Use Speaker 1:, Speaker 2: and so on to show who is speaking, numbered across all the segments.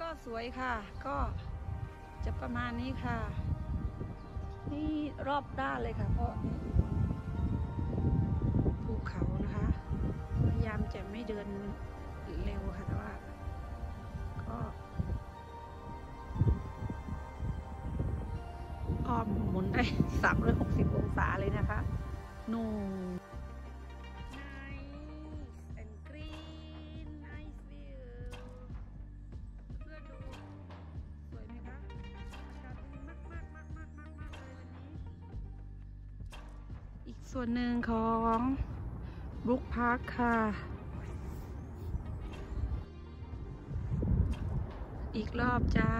Speaker 1: ก็สวยค่ะ ก็จะประมาณนี้ค่ะ นี่รอบด้านเลยค่ะ เพราะภูเขานะคะ พยายามจะไม่เดินเร็วค่ะแต่ว่า ก็อ้อมหมุนได้ 360 องศาเลยนะคะ นู ส่วนหนึ่งของบ o ุกพาร์คค่ะ อีกรอบจ้า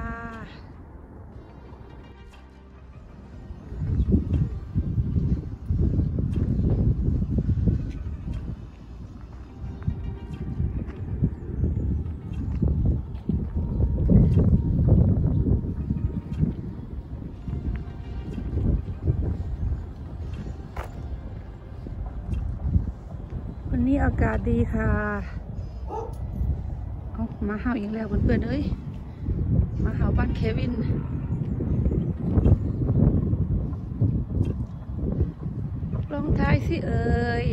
Speaker 1: นี้อากาศดีค่ะ เอามาเห่าอีกแล้วเพื่อนๆเอ้ย มาเห่าบ้านเควิน ลองทายสิเอ่ย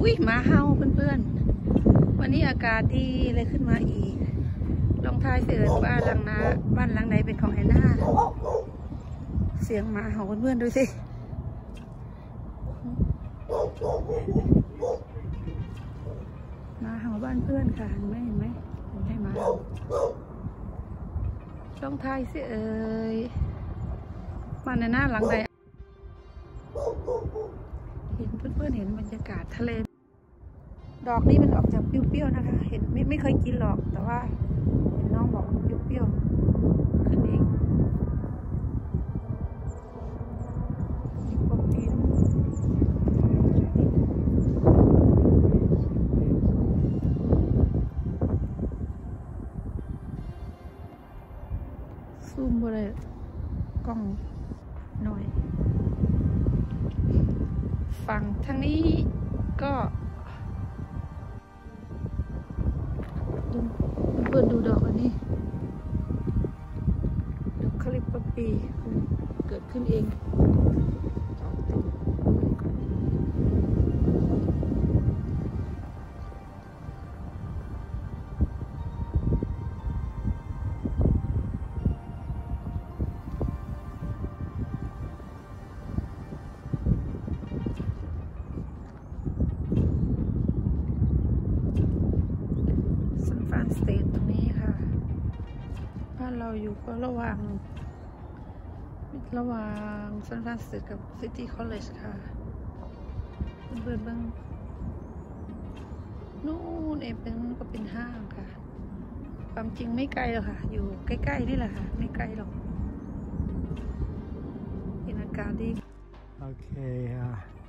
Speaker 1: อุ้ยหมาเห่าเพื่อนๆ วันนี้อากาศดีเลยขึ้นมาอีก ลองทายสิเอ่ยบ้านหลังนาบ้านหลังไหนเป็นของแอนนาเสียงหมาเห่าเพื่อนๆดูสิมาหานเพื่อนค่ะเห็นไหมเห็นไหมเห็นไหมมาลองทายสิเอ่ยบ้าในหน้าหลังใดเห็นเพื่อนๆเห็นบรรยากาศทะเล ดอกนี้มันออกจากเปรี้ยวๆนะคะ เห็นไม่ไม่เคยกินหรอกแต่ว่า เห็นน้องบอกมันเปรี้ยวๆขึ้นเอง ซูมบ่ได้กล้องหน่อย ฝั่งทางนี้ก็ดูเพื่อนดูดอกอันนี้ดอกคลิปปปีเกิดขึ้นเองานเราอยู่ก็ระหว่าง ระหว่าง San Fran State กับ City College ค่ะเพื่อนๆบ้างนู่นเองเป็นก็เป็นห้างค่ะ ความจริงไม่ไกลหรอกค่ะ อยู่ใกล้ๆนี่แหละค่ะ ไม่ไกลหรอกเป็นอากาศดี
Speaker 2: โอเคอะ